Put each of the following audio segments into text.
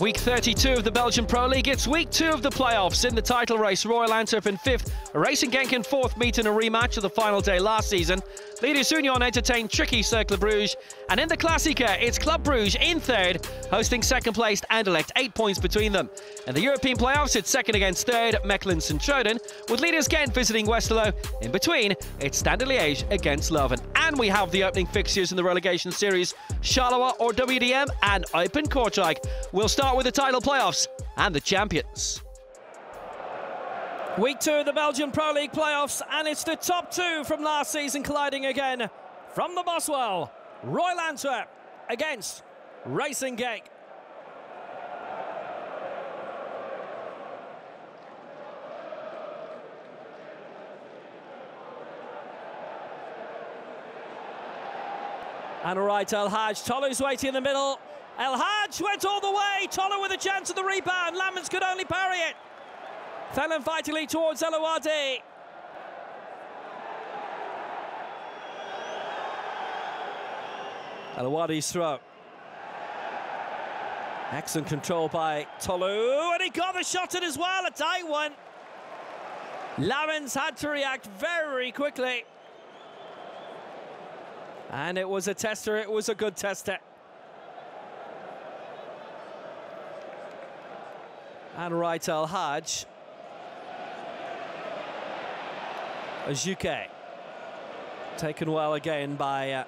Week 32 of the Belgian Pro League. It's week two of the playoffs in the title race. Royal Antwerp in fifth, Racing Genk in fourth meet in a rematch of the final day last season. Leaders Union entertain tricky Cercle Bruges. And in the Classica, it's Club Bruges in third, hosting second placed Anderlecht, eight points between them. In the European playoffs, it's second against third, Mechelen St. Truiden, with leaders Ghent visiting Westerlo. In between, it's Standard Liège against Leuven. And we have the opening fixtures in the relegation series, Charleroi RWDM and Eupen Kortrijk. We'll start start with the title playoffs and the champions. Week two of the Belgian Pro League playoffs, and it's the top two from last season colliding again. From the Bosuil, Royal Antwerp against Racing Genk. And right, El Hadj, Tolu's waiting in the middle. El Hadj went all the way. Tolu with a chance of the rebound. Lammens could only parry it. Fell vitally towards El Ouadi. El Ouadi's throw. Excellent control by Tolu, and he got the shot in as well, a tight one. Lammens had to react very quickly. And it was a tester, it was a good tester. And right Hadj. Azuke taken well again by uh,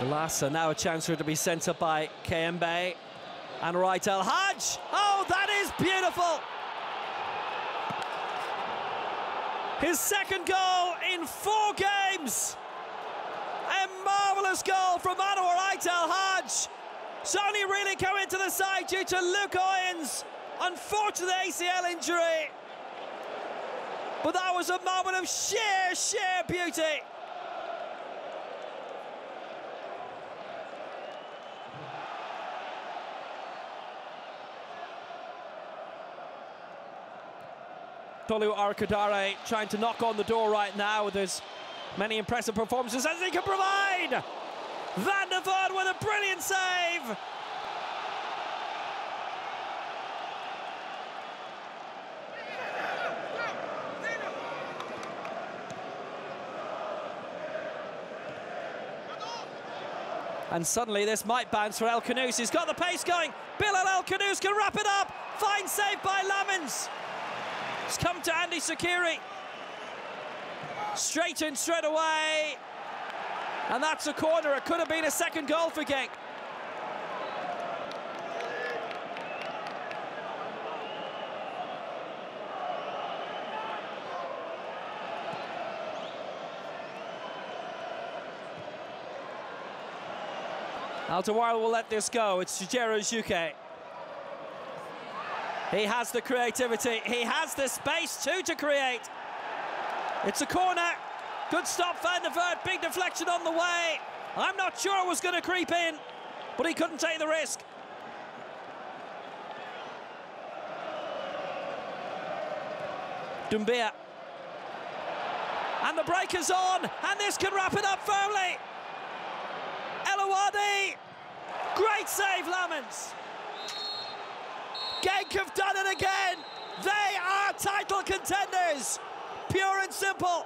Glasser. Now a chance for it to be sent up by Kayembe. And right El Hadj. Oh, that is beautiful. His second goal in four games. A marvellous goal from Anwar Ait El Hadj. Sony really coming to the side due to Luke Oyens' unfortunate ACL injury. But that was a moment of sheer, sheer beauty. Tolu Arokodare trying to knock on the door right now with his many impressive performances as he can provide. Vandevoordt with a brilliant save. And suddenly this might bounce for El Khannouss. He's got the pace going. Bilal El Khannouss can wrap it up. Fine save by Lammens. It's come to Andi Zeqiri. Straight in straight away. And that's a corner. It could have been a second goal for Genk. Altawar will let this go. It's Jujero Azuke. He has the creativity. He has the space too to create. It's a corner. Good stop, Vandevoordt. Big deflection on the way. I'm not sure it was going to creep in, but he couldn't take the risk. Doumbia. And the break is on, and this can wrap it up firmly. El Ouadi. Great save, Lammens. Genk have done it again. They are title contenders. Pure and simple.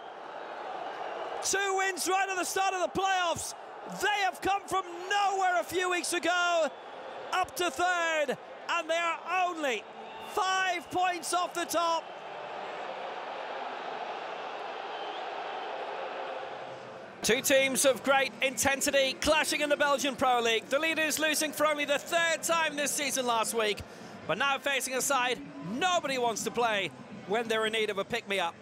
Two wins right at the start of the playoffs. They have come from nowhere a few weeks ago up to third, and they are only five points off the top. Two teams of great intensity clashing in the Belgian Pro League. The leaders losing for only the third time this season last week, but now facing a side nobody wants to play when they're in need of a pick-me-up.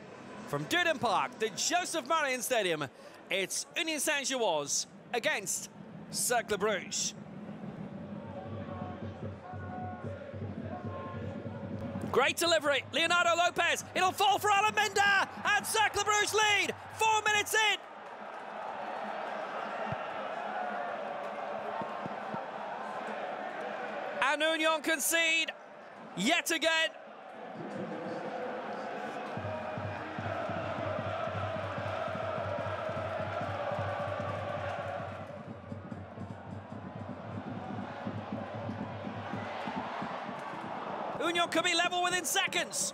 From Duden Park, the Joseph Marien Stadium, it's Union Saint-Gilloise against Cercle Bruges. Great delivery, Leonardo Lopez. It'll fall for Alan Minda, and Cercle Bruges lead. Four minutes in. And Union concede yet again. Seconds.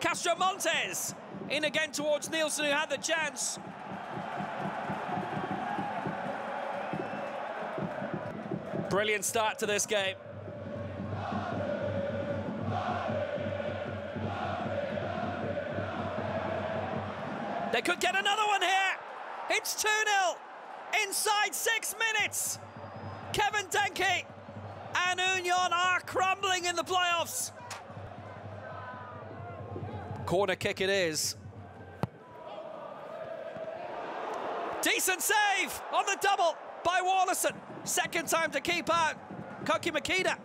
Castro Montes in again towards Nielsen, who had the chance. Brilliant start to this game. They could get another one here. It's 2 0 inside six minutes. Kevin Denkey and Union are crumbling in the playoffs. Corner kick it is. Decent save on the double by Warleson. Second time to keep out Koki Machida.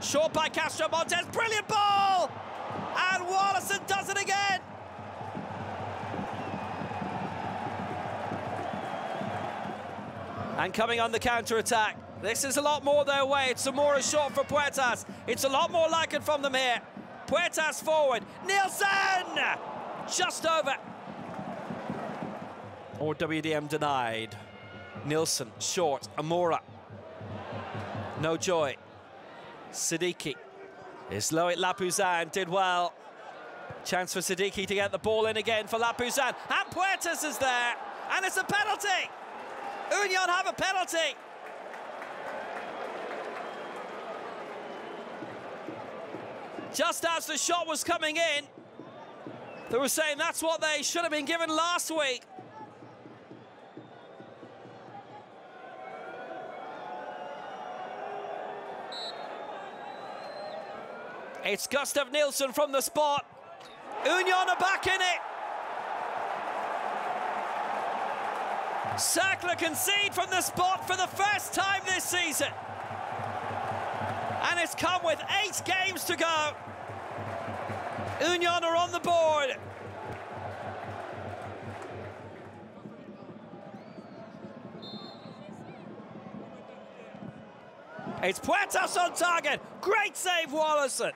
Short by Castro Montes, brilliant ball! And Warleson does it again! And coming on the counter-attack. This is a lot more their way. It's Zamora short for Puertas. It's a lot more like it from them here. Puertas forward. Nielsen! Just over. Or WDM denied. Nielsen short. Amora. No joy. Sadiki. It's Loic Lapoussin, did well. Chance for Sadiki to get the ball in again for Lapoussin. And Puertas is there. And it's a penalty. Union have a penalty. Just as the shot was coming in, they were saying that's what they should have been given last week. It's Gustav Nielsen from the spot. Union are back in it. Cercle concede from the spot for the first time this season. And it's come with eight games to go. Union are on the board. It's Puertas on target. Great save, Warleson.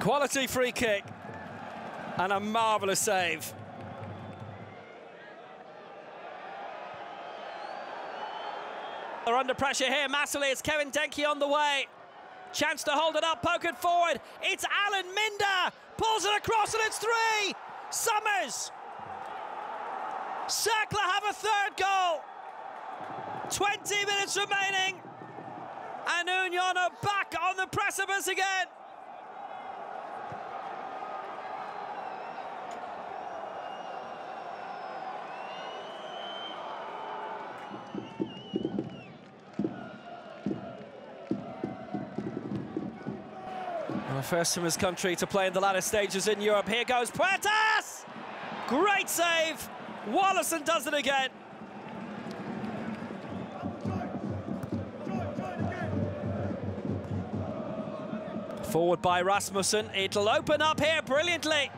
Quality free kick. And a marvellous save. They're under pressure here massively. It's Kevin Denkey on the way. Chance to hold it up, poke it forward. It's Alan Minda. Pulls it across and it's three. Somers. Cercle have a third goal. 20 minutes remaining. And Union are back on the precipice again. First from his country to play in the latter stages in Europe. Here goes Puertas! Great save! Warleson does it again. Forward by Rasmussen. It'll open up here brilliantly.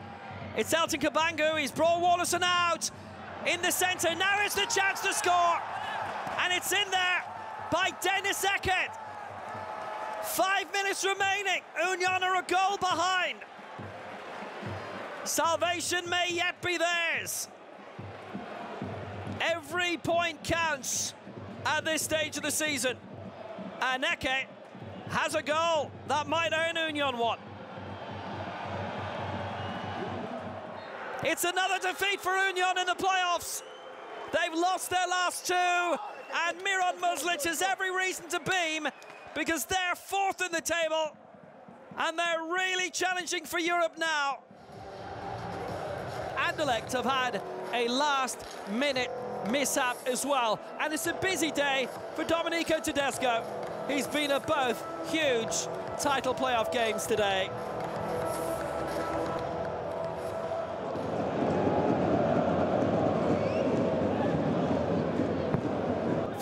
It's Elton Kabangu. He's brought Warleson out in the centre. Now is the chance to score. And it's in there by Dennis Eckert. Five minutes remaining. Union are a goal behind. Salvation may yet be theirs. Every point counts at this stage of the season. And Eke has a goal that might earn Union one. It's another defeat for Union in the playoffs. They've lost their last two, and Miron Muslic has every reason to beam because they're fourth in the table and they're really challenging for Europe now. Anderlecht have had a last minute mishap as well. And it's a busy day for Domenico Tedesco. He's been at both huge title playoff games today.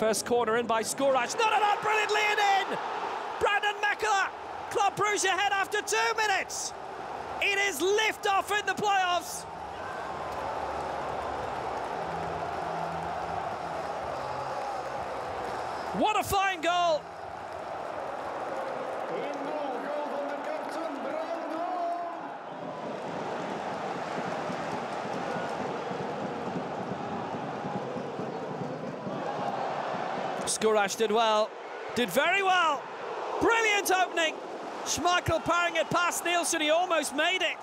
First corner in by Skorac. Not all brilliantly and in! Brandon Mechele, Club Brugge ahead after two minutes. It is lift-off in the playoffs. What a fine goal! Skurash did well, did very well. Brilliant opening. Schmeichel parrying it past Nielsen, he almost made it.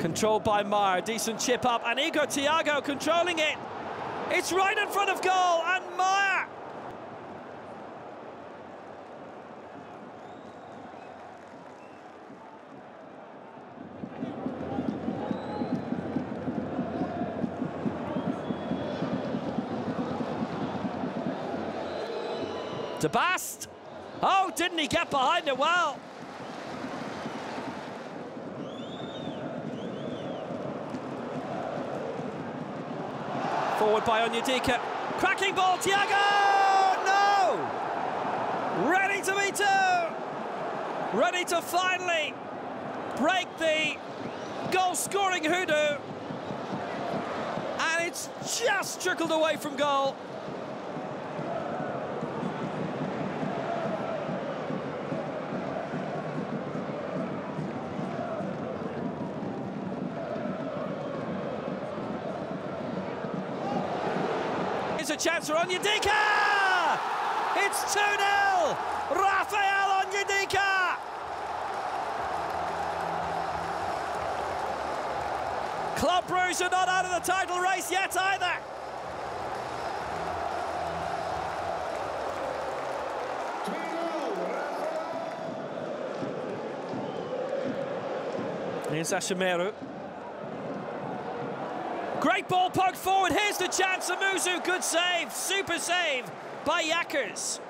Controlled by Meyer, decent chip up, and Igor Thiago controlling it. It's right in front of goal, and Meyer. De Bast. Oh, didn't he get behind it well? Forward by Onyedika. Cracking ball, Thiago! No! Ready to be two! Ready to finally break the goal-scoring hoodoo. And it's just trickled away from goal. A chance for Onyedika! It's 2-0! Rafael Onyedika! Club Brugge are not out of the title race yet either. Here's Ashimeru. Ball poked forward. Here's the chance. Amuzu, good save. Super save by Jackers.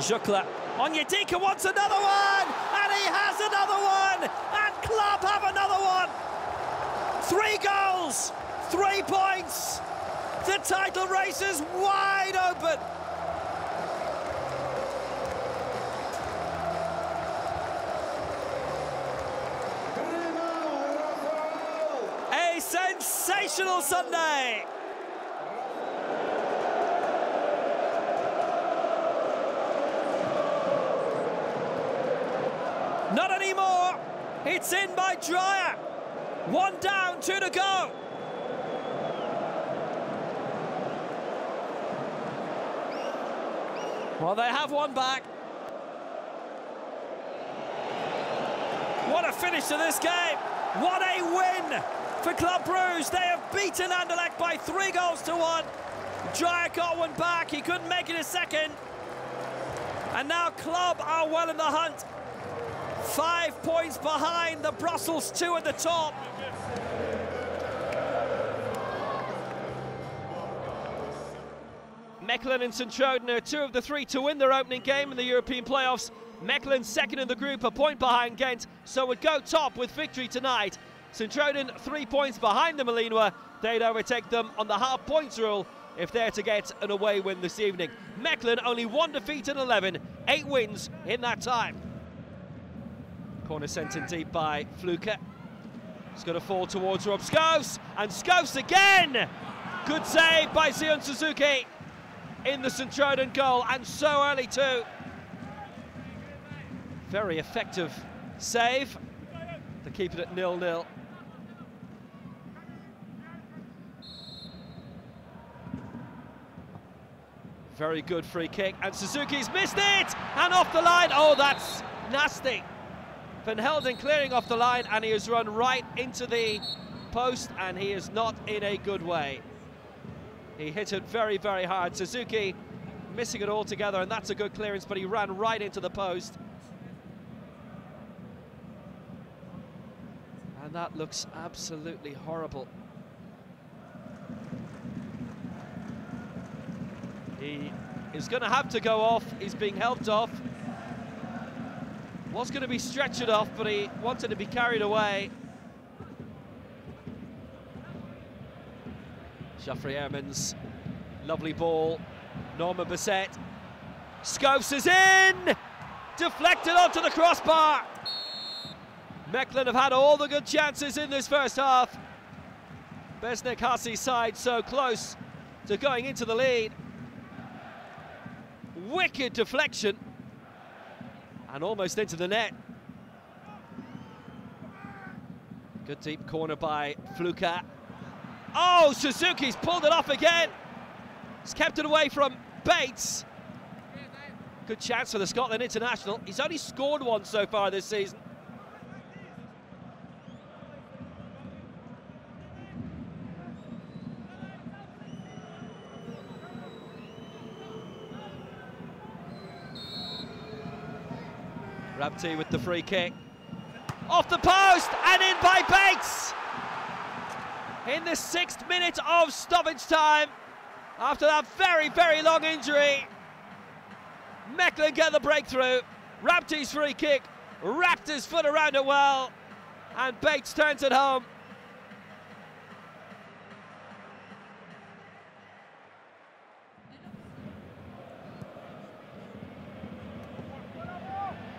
Jutglà. Onyedika wants another one, and he has another one, and Club have another one. Three goals, three points. The title race is wide open. A sensational Sunday. Not anymore. It's in by Dreyer. One down, two to go. Well, they have one back. What a finish to this game. What a win for Club Brugge. They have beaten Anderlecht by three goals to one. Dreyer got one back. He couldn't make it a second. And now Club are well in the hunt. Five points behind the Brussels two at the top. Mechelen and St. Truiden are two of the three to win their opening game in the European playoffs. Mechelen second in the group, a point behind Ghent, so would go top with victory tonight. St. Truiden three points behind the Malinois. They'd overtake them on the half points rule if they're to get an away win this evening. Mechelen only one defeat in 11, eight wins in that time. Corner sent in deep by Fluke. It's going to fall towards Rob Schoofs, and Schoofs again! Good save by Zion Suzuki in the St. Goal, and so early too. Very effective save to keep it at nil-nil. Very good free kick, and Suzuki's missed it! And off the line, oh, that's nasty. Van Helden clearing off the line, and he has run right into the post, and he is not in a good way. He hit it very, very hard. Suzuki missing it altogether, and that's a good clearance, but he ran right into the post. And that looks absolutely horrible. He is going to have to go off. He's being helped off. Was going to be stretchered off, but he wanted to be carried away. Geoffrey Hermans, lovely ball. Norman Bassette. Schoofs is in! Deflected onto the crossbar. Mechelen have had all the good chances in this first half. Hasi's side so close to going into the lead. Wicked deflection. And almost into the net. Good deep corner by Fluka. Oh, Suzuki's pulled it off again. He's kept it away from Bates. Good chance for the Scotland international. He's only scored one so far this season. Rabti with the free kick. Off the post and in by Bates! In the sixth minute of stoppage time, after that very, very long injury, Mechelen get the breakthrough. Rabti's free kick, wrapped his foot around it well, and Bates turns it home.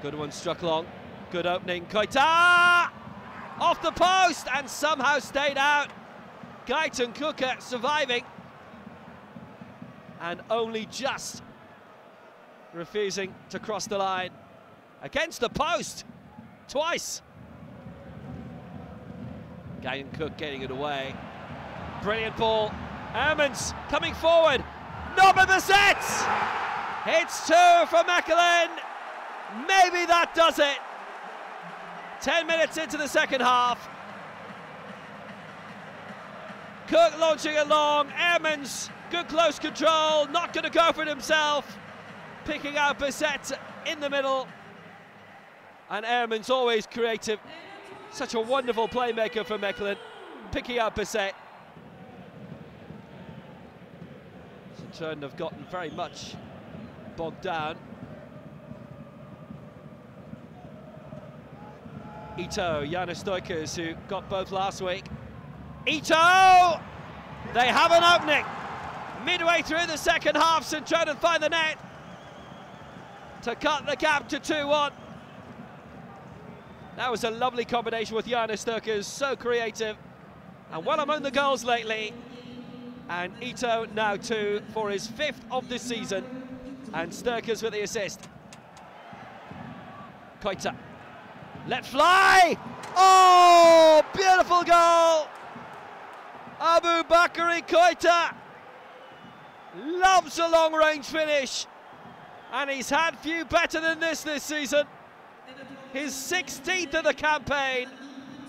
Good one struck long. Good opening. Koita! Off the post and somehow stayed out. Gaëtan Cooker surviving. And only just refusing to cross the line. Against the post. Twice. Gaëtan Coucke getting it away. Brilliant ball. Hermans coming forward. Nobbe Bassette! It's two for Mechelen. Maybe that does it. 10 minutes into the second half. Coucke launching along, long. Hermans, good close control. Not going to go for it himself. Picking out Bassette in the middle. And Hermans always creative. Such a wonderful playmaker for Mechelen. Picking out Bassette. St have gotten very much bogged down. Ito, Jarne Steuckers, who got both last week. Ito! They have an opening. Midway through the second half, Johnstone find the net to cut the gap to 2-1. That was a lovely combination with Jarne Steuckers, so creative. And well among the goals lately. And Ito now two for his fifth of the season. And Steuckers with the assist. Koita let fly! Oh, beautiful goal! Aboubakary Koita loves a long-range finish, and he's had few better than this this season. His 16th of the campaign,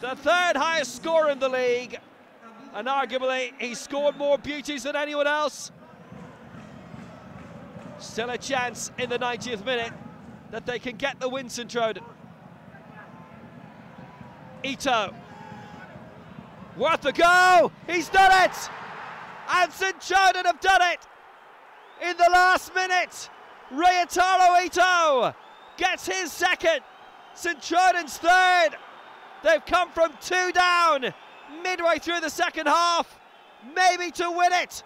the third highest score in the league, and arguably he's scored more beauties than anyone else. Still a chance in the 90th minute that they can get the Winston Troden. Ito. Worth a go. He's done it. And St Johnstone have done it. In the last minute, Ryotaro Ito gets his second. St Johnstone's third. They've come from two down midway through the second half, maybe to win it.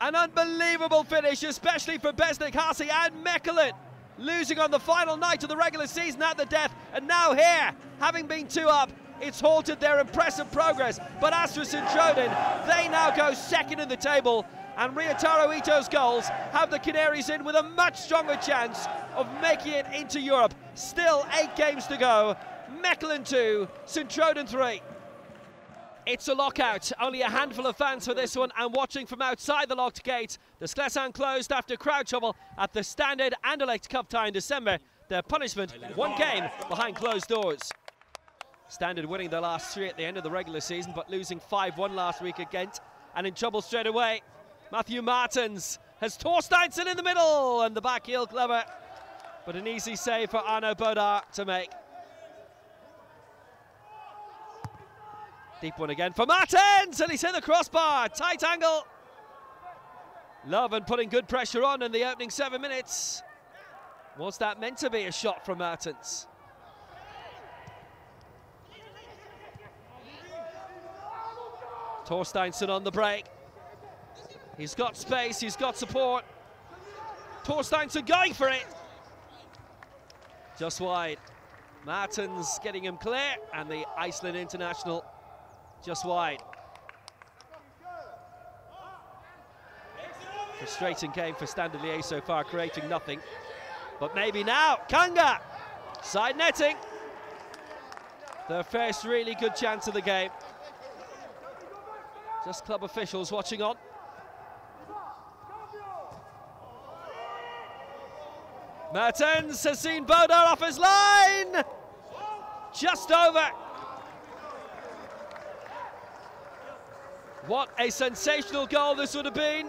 An unbelievable finish, especially for Besnik Hasi and Mechelen losing on the final night of the regular season at the death, and now here, having been two up, it's halted their impressive progress. But as for St Johnstone, they now go second in the table, and Ryotaro Ito's goals have the Canaries in with a much stronger chance of making it into Europe. Still eight games to go. Mechelen 2, St Johnstone 3. It's a lockout. Only a handful of fans for this one and watching from outside the locked gate. The Sclessin closed after crowd trouble at the Standard Anderlecht Cup tie in December. Their punishment, one game behind closed doors. Standard winning their last three at the end of the regular season, but losing 5-1 last week Ghent. And in trouble straight away. Matthew Maertens has Thorsteinsson in the middle, and the back heel clever. But an easy save for Arnaud Bodart to make. Deep one again for Maertens, and he's hit the crossbar. Tight angle. Love and putting good pressure on in the opening seven minutes. Was that meant to be a shot from Maertens? Thorsteinsson on the break. He's got space, he's got support. Thorsteinsson going for it. Just wide. Maertens getting him clear, and the Iceland international just wide. Frustrating game for Standard Liège so far, creating nothing. But maybe now, Kanga, side netting. Their first really good chance of the game. Just club officials watching on. Maertens has seen Bodart off his line. Just over. What a sensational goal this would have been,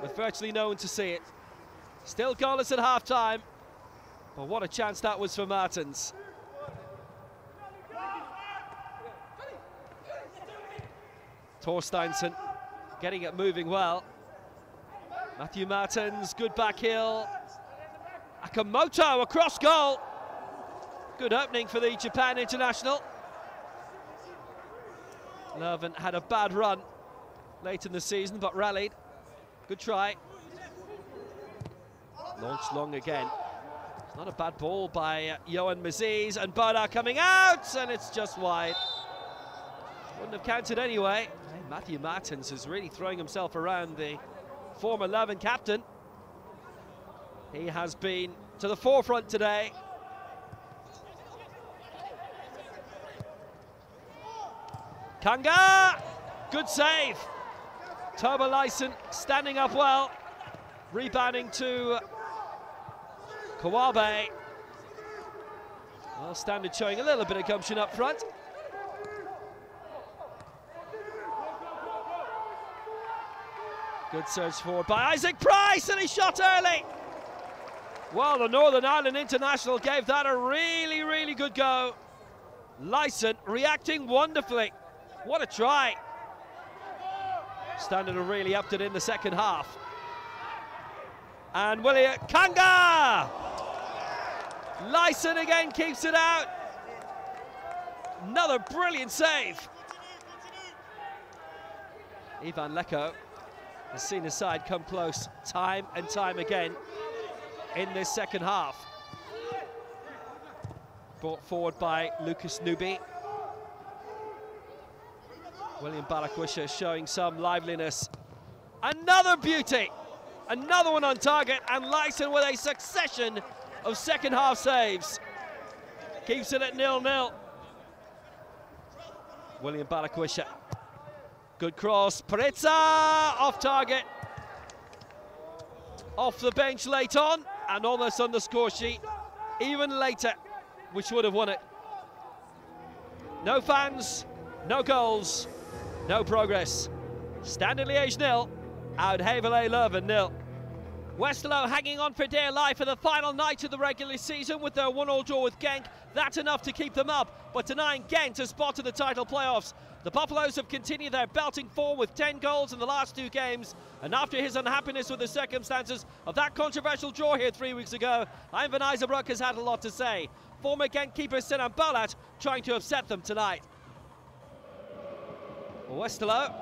with virtually no one to see it. Still goalless at half time, but what a chance that was for Maertens. Thorsteinsson getting it moving well. Matthew Maertens, good back heel. Akamoto across goal. Good opening for the Japan international. Leuven had a bad run late in the season, but rallied. Good try. Launched long again. Not a bad ball by uh, Johan Maziz, and Bada coming out, and it's just wide. Wouldn't have counted anyway. Matthew Maertens is really throwing himself around the former Leuven captain. He has been to the forefront today. Kanga, good save. Toba standing up well, rebounding to Kawabe. Well, Standard showing a little bit of gumption up front. Good search forward by Isaac Price, and he shot early. Well, the Northern Ireland International gave that a really, really good go. Leysen reacting wonderfully. What a try. Standard have really upped it in the second half. And Willie Kanga! Leysen again keeps it out. Another brilliant save. Ivan Leko has seen his side come close time and time again in this second half. Brought forward by Lucas Noubi. William Balikwisha showing some liveliness. Another beauty! Another one on target, and Leysen with a succession of second half saves. Keeps it at nil-nil. William Balikwisha. Good cross. Perizza off target. Off the bench late on and almost on the score sheet even later, which would have won it. No fans, no goals, no progress. Standard Liège nil, Oud-Heverlee Leuven nil. Westerlo hanging on for dear life for the final night of the regular season with their one-all draw with Genk. That's enough to keep them up, but denying Ghent a spot to the title playoffs. The Buffaloes have continued their belting form with 10 goals in the last two games, and after his unhappiness with the circumstances of that controversial draw here three weeks ago, Ivan van has had a lot to say. Former Genk keeper Sinan Bolat trying to upset them tonight. Westerlo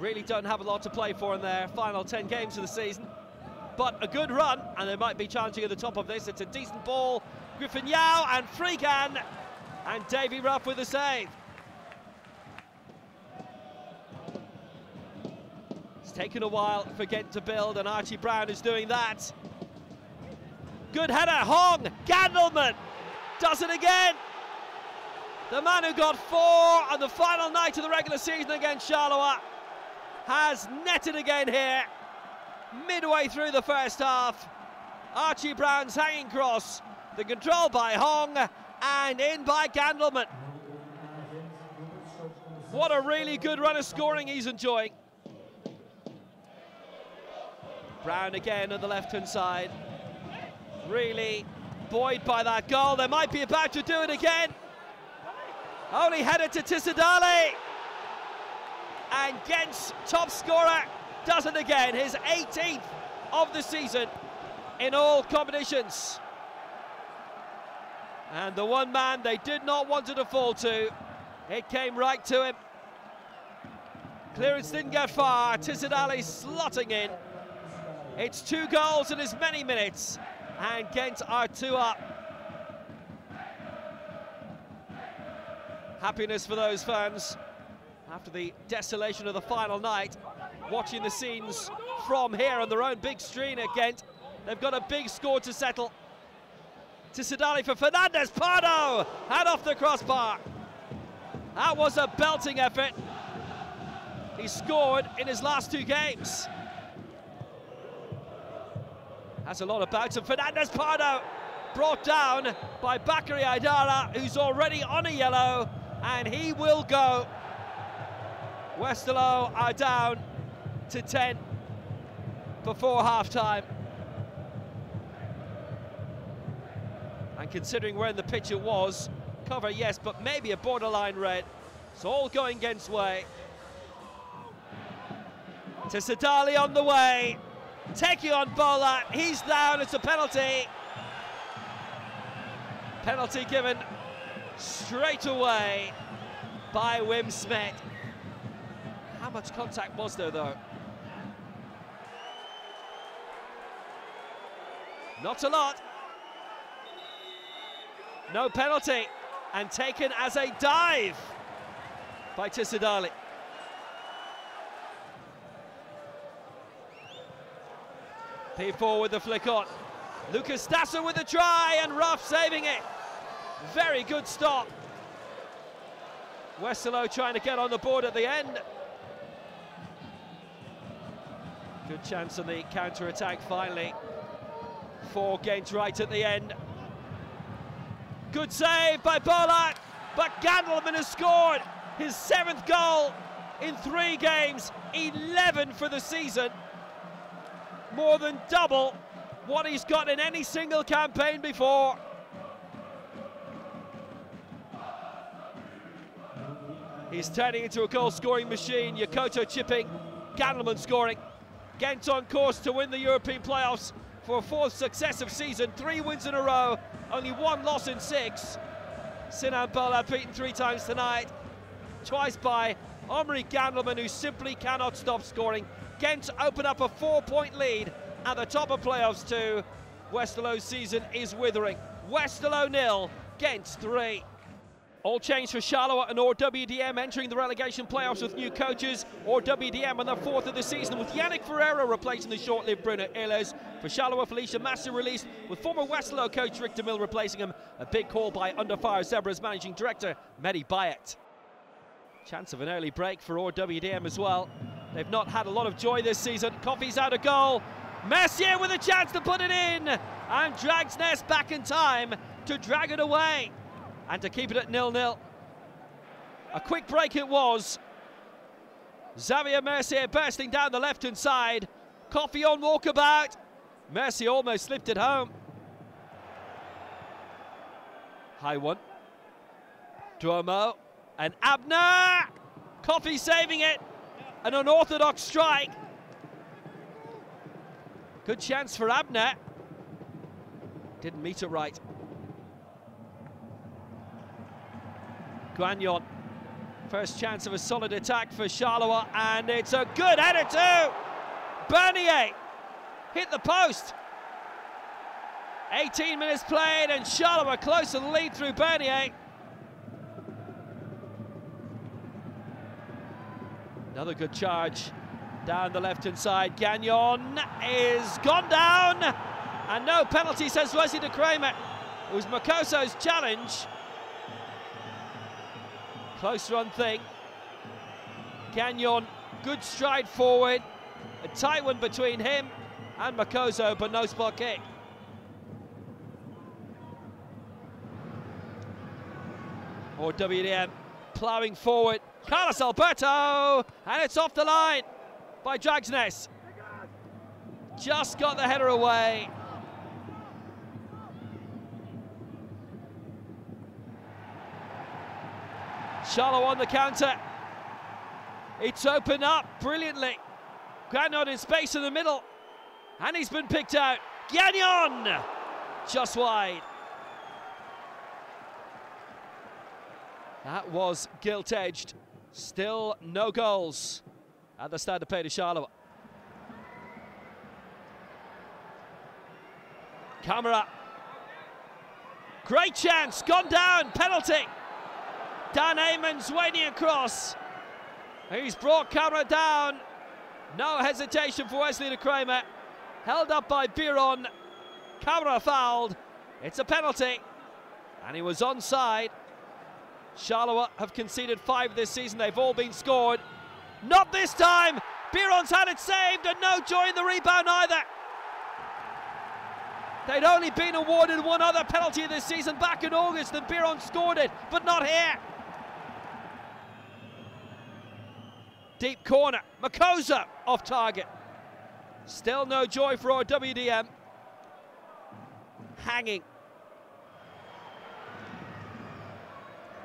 really don't have a lot to play for in their final 10 games of the season but a good run, and they might be challenging at the top of this. It's a decent ball. Griffin Yow and Freegan, and Davy Roef with the save. It's taken a while for Ghent to build, and Archie Brown is doing that. Good header, Hong, Gandelman does it again. The man who got four on the final night of the regular season against Charleroi has netted again here midway through the first half. Archie Brown's hanging cross, the control by Hong, and in by Gandelman. What a really good run of scoring he's enjoying. Brown again on the left-hand side. Really buoyed by that goal. They might be about to do it again. Only headed to Tissoudali. And Ghent's top scorer does it again, his 18th of the season in all competitions. And the one man they did not want it to fall to, it came right to him. Clearance didn't get far, Tissoudali slotting in. It's two goals in as many minutes, and Ghent are two up. Happiness for those fans after the desolation of the final night watching the scenes from here on their own big screen at Ghent. They've got a big score to settle. Tissoudali for Fernandez. Pardo! Hand off the crossbar. That was a belting effort. He scored in his last two games. Has a lot of bouts of Fernandez Pardo brought down by Bakary Aidara, who's already on a yellow, and he will go. Westerlo are down to 10 before half time. And considering where in the pitch it was, cover yes, but maybe a borderline red. It's all going against way. Tissoudali on the way. Taking on Bolat. He's down. It's a penalty. Penalty given straight away by Wim Smet. How much contact was there, though? Not a lot. No penalty. And taken as a dive by Tissoudali. P4 with the flick on. Lucas Stasser with the try and Roef saving it. Very good stop. Westerlo trying to get on the board at the end. Good chance on the counter-attack finally Four Ghent right at the end. Good save by Bolat, but Gandelman has scored his seventh goal in three games, 11 for the season. More than double what he's got in any single campaign before. He's turning into a goal-scoring machine. Yokota chipping, Gandelman scoring. Ghent on course to win the European playoffs for a fourth successive season. Three wins in a row, only one loss in six. Sinan Bolat beaten three times tonight, twice by Omri Gandelman, who simply cannot stop scoring. Ghent open up a four-point lead at the top of playoffs two. Westerlo's season is withering. Westerlo nil, Ghent three. All changed for Charleroi and RWDM entering the relegation playoffs with new coaches. RWDM on the fourth of the season with Yannick Ferrera replacing the short-lived Bruno Irles. For Charleroi, Felice Mazzù released with former Westerlo coach Rik De Mil replacing him. A big call by Under Fire Zebras managing director Mehdi Bayat. Chance of an early break for RWDM as well. They've not had a lot of joy this season. Koffi's out a goal. Mercier with a chance to put it in and Dragsnes back in time to drag it away and to keep it at nil-nil. A quick break it was. Xavier Mercier bursting down the left-hand side. Koffi on walkabout. Mercier almost slipped it home. High one. Duomo and Abner. Koffi saving it. An unorthodox strike. Good chance for Abner. Didn't meet it right. Guiagon. First chance of a solid attack for Charleroi, and it's a good header too. Bernier hit the post. 18 minutes played, and Charleroi close to the lead through Bernier. Another good charge down the left-hand side. Guiagon is gone down, and no penalty, says Wesley de Kramer. It was Makoso's challenge. Close run thing. Guiagon, good stride forward. A tight one between him and Makoso, but no spot kick. RWDM ploughing forward. Carlos Alberto, and it's off the line by Dragsnes. Just got the header away. Charlo on the counter. It's opened up brilliantly. Guiagon in space in the middle. And he's been picked out. Guiagon! Just wide. That was gilt-edged. Still no goals at the Stade de Pays de Charleroi. Camera. Great chance, gone down, penalty. Dan Amons waiting across. He's brought camera down. No hesitation for Wesley de Kramer. Held up by Biron. Camera fouled. It's a penalty. And he was onside. Charleroi have conceded five this season. They've all been scored. Not this time. Biron's had it saved and no joy in the rebound either. They'd only been awarded one other penalty this season back in August and Biron scored it, but not here. Deep corner. Makosa off target. Still no joy for RWDM. Hanging.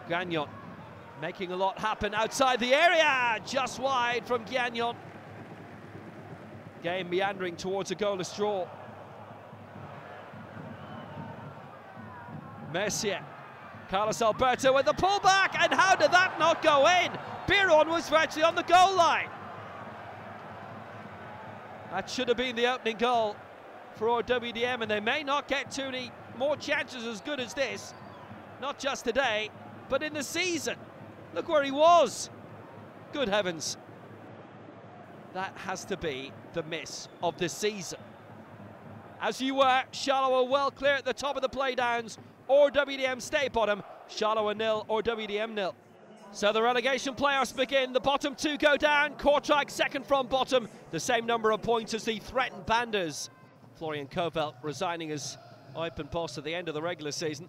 Guiagon making a lot happen outside the area. Just wide from Guiagon. Game meandering towards a goalless draw. Mercier. Carlos Alberto with the pullback, and how did that not go in? Biron was virtually on the goal line. That should have been the opening goal for WDM, and they may not get too many more chances as good as this. Not just today, but in the season. Look where he was. Good heavens. That has to be the miss of the season. As you were, Charleroi well clear at the top of the playdowns, RWDM stay bottom, Charleroi nil RWDM nil. So the relegation playoffs begin. The bottom two go down. Kortrijk second from bottom. The same number of points as the threatened Pandas. Florian Kohfeldt resigning as Eupen boss at the end of the regular season.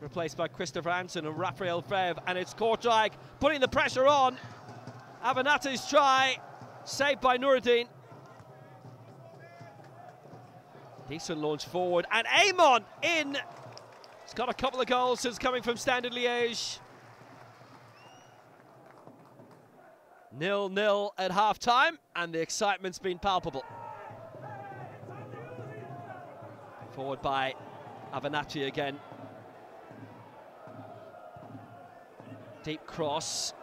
Replaced by Christopher Hansen and Raphael Fev. And it's Kortrijk putting the pressure on. Avenatti's try. Saved by Nurudeen. Decent launch forward. And Amon in He's got a couple of goals since coming from Standard Liège. Nil-nil at half-time, and the excitement's been palpable. Forward by Avenatti again. Deep cross.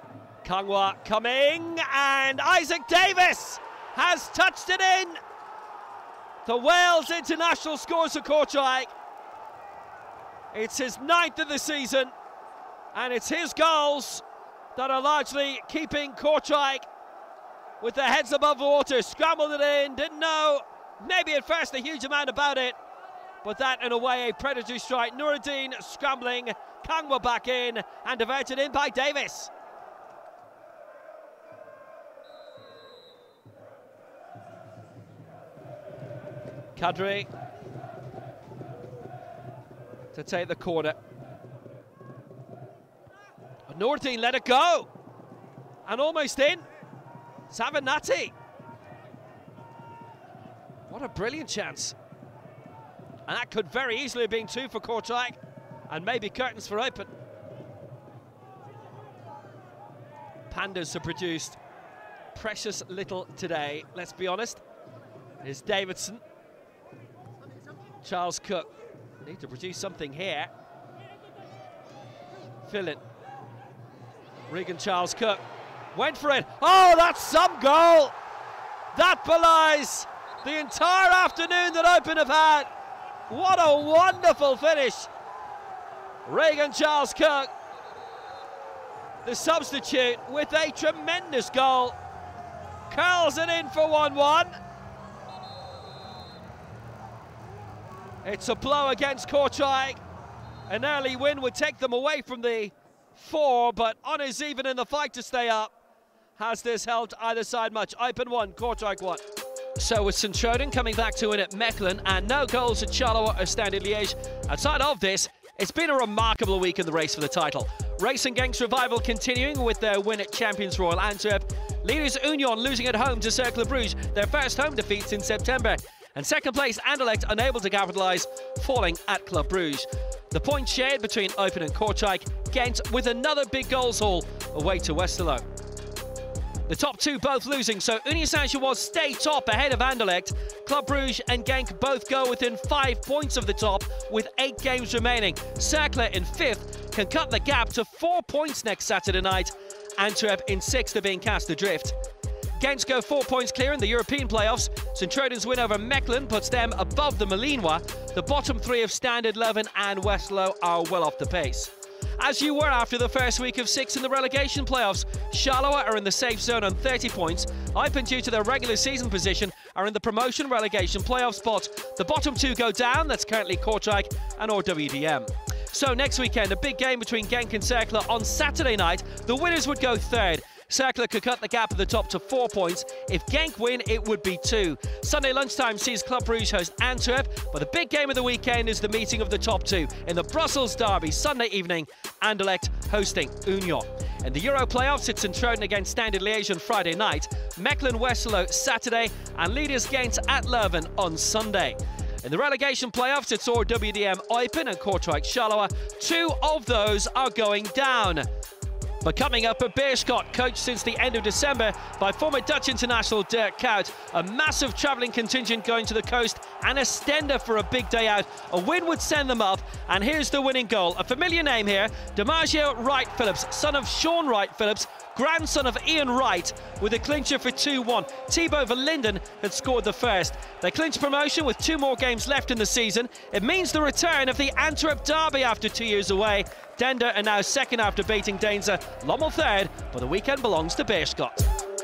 Kangwa coming, and Isaac Davis has touched it in. The Wales international scores a Kortrijk. It's his ninth of the season, and it's his goals that are largely keeping Kortrijk with their heads above water. Scrambled it in, didn't know maybe at first a huge amount about it, but that in a way a predatory strike. Nurudeen scrambling, Kangwa back in, and diverted in by Davis. Kadri to take the corner. Nordin let it go. And almost in. Savanati. What a brilliant chance. And that could very easily have been two for Kortrijk. And maybe curtains for Eupen. Pandas have produced precious little today, let's be honest. Here's Davidson. Charles Cook. Need to produce something here. Philin. Regan Charles Cook went for it. Oh, that's some goal. That belies the entire afternoon that Eupen have had. What a wonderful finish. Regan Charles Cook, the substitute, with a tremendous goal. Curls it in for 1 1. It's a blow against Kortrijk. An early win would take them away from the four, but on is even in the fight to stay up. Has this helped either side much? Eupen one, Kortrijk one. So with Sint-Truiden coming back to win at Mechelen and no goals at Charleroi or Standard Liège. Outside of this, it's been a remarkable week in the race for the title. Racing Genk's revival continuing with their win at Champions Royal Antwerp. Leaders Union losing at home to Cercle Bruges, their first home defeat since September. And second place, Anderlecht unable to capitalise, falling at Club Bruges. The points shared between Eupen and Kortrijk, Ghent with another big goals haul away to Westerlo. The top two both losing, so Unie Saint-Gilloise stay top ahead of Anderlecht. Club Bruges and Genk both go within five points of the top with eight games remaining. Cercle in fifth can cut the gap to four points next Saturday night. Antwerp in sixth are being cast adrift. Ghent go four points clear in the European playoffs. Sint-Truiden's win over Mechlin puts them above the Malinois. The bottom three of Standard, Leuven and Westerlo are well off the pace. As you were after the first week of six in the relegation playoffs. Charleroi are in the safe zone on 30 points. Eupen, due to their regular season position, are in the promotion relegation playoff spot. The bottom two go down, that's currently Kortrijk and RWDM. So next weekend, a big game between Genk and Cercle on Saturday night. The winners would go third. Cercle could cut the gap at the top to four points. If Genk win, it would be two. Sunday lunchtime sees Club Brugge host Antwerp, but the big game of the weekend is the meeting of the top two in the Brussels derby Sunday evening. Anderlecht hosting Union. In the Euro playoffs, it's Sint-Truiden against Standard Liège on Friday night, Mechelen-Westerlo Saturday, and leaders Ghent at Leuven on Sunday. In the relegation playoffs, it's RWDM Eupen and Kortrijk Charleroi. Two of those are going down. But coming up, a Beerschot, coached since the end of December by former Dutch international Dirk Kuyt. A massive travelling contingent going to the coast and a stender for a big day out. A win would send them up. And here's the winning goal. A familiar name here, D'Margio Wright Phillips, son of Shaun Wright Phillips, grandson of Ian Wright, with a clincher for 2-1. Thibaut Verlinden had scored the first. They clinched promotion with two more games left in the season. It means the return of the Antwerp derby after two years away. Dender are now second after beating Deinze. Lommel third, but the weekend belongs to Beerschot.